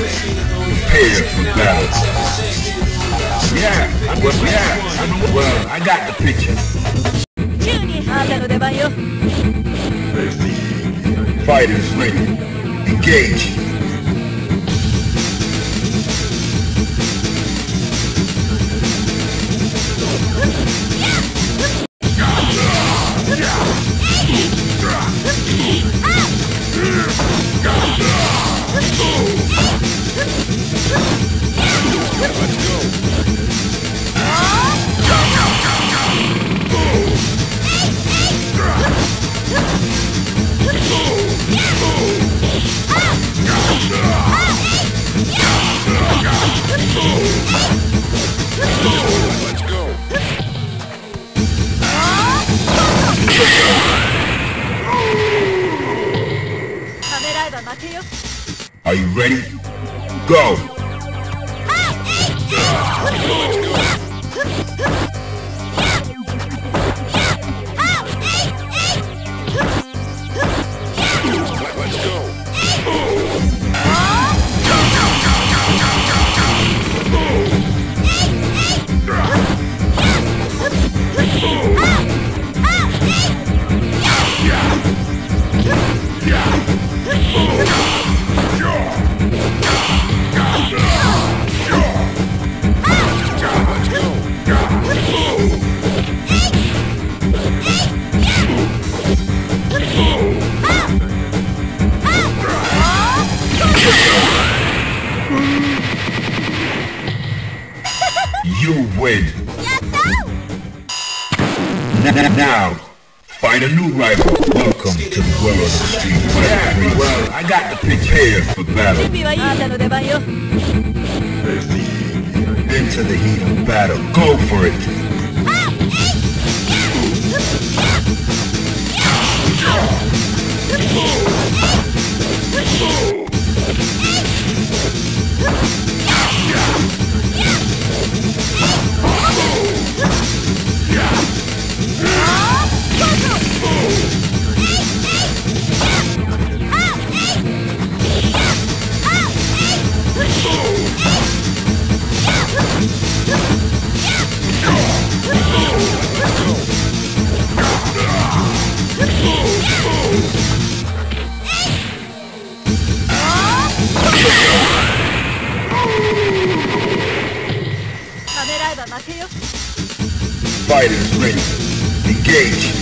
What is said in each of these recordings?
Prepare for battle. Yeah, well, yeah, well, I got the picture. Fighters ready. Engage. Are you ready? Go. You win. Now, now, find a new rival. Welcome to the world of street yeah, well, I got to prepare for battle. Into the heat of battle. Go for it. Oh! Engage.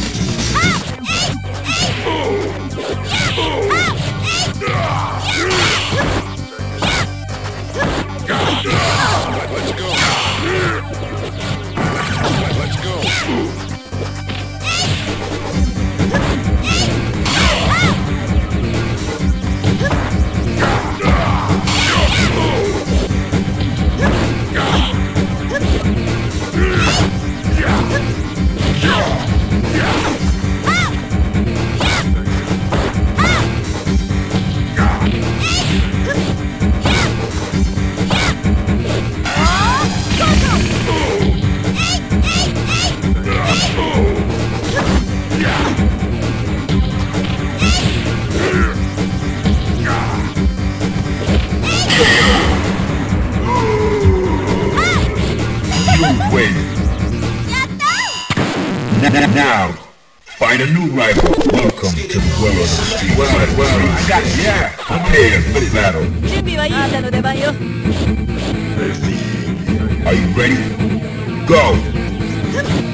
now. Find a new rival. Welcome to the world of the street. Well, well, I got you. Yeah. Prepare for battle. Are you ready? Go!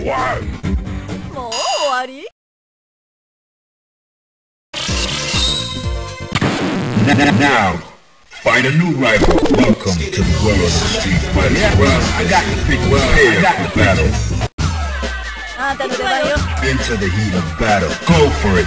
win. もう終わり N- Now, find a new rival. Welcome to the world of the street fighter. Yeah, well, I got the pick. Well, I got the battle. あんたの出番よ Into the heat of battle. Go for it.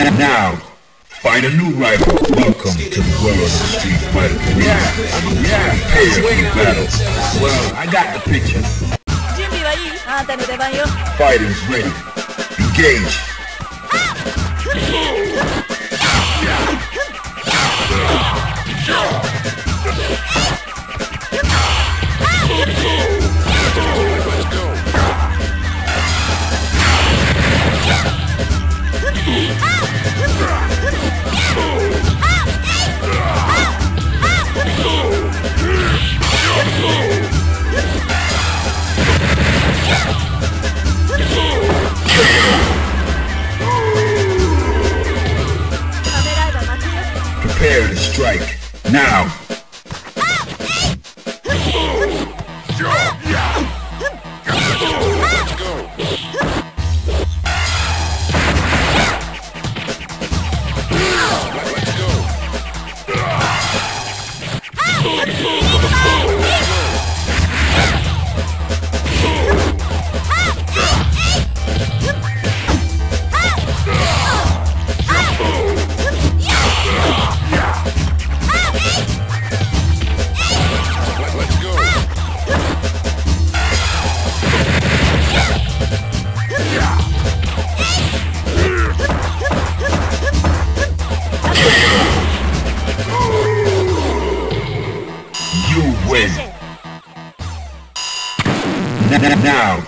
Now, find a new rival. Welcome to the world of the street fighter. Yeah, yeah, prepare for battle. Well, I got the picture. Fighting's ready. Engage. Now. win. N now,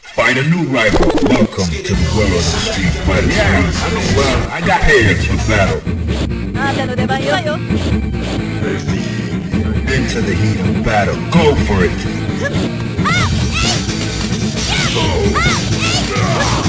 find a new rival. Welcome to the world of the street fighters. Yeah, I know well. I got heads for battle. Into the heat of battle. Go for it. Ah, oh. Ah,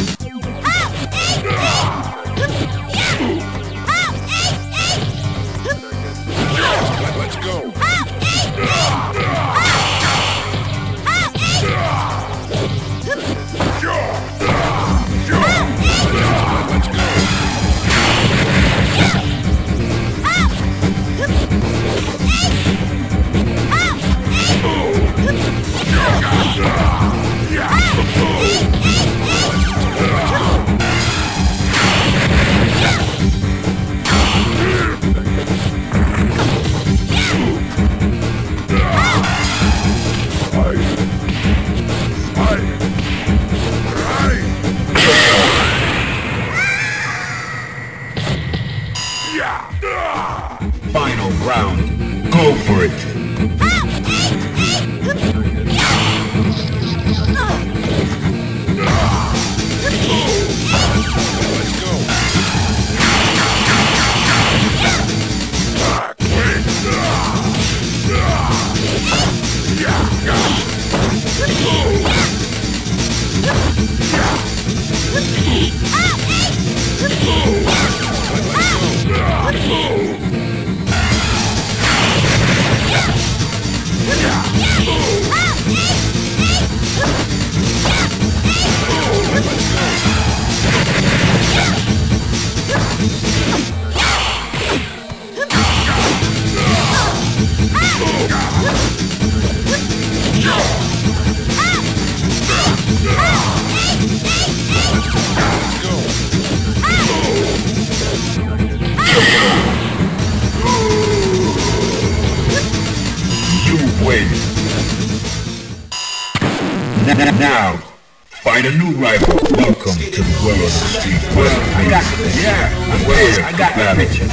new. Welcome to the world of street world. I got it. Yeah. I'm well, I got the picture.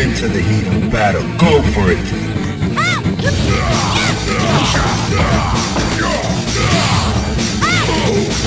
Into the heat of battle. Go for it. Oh.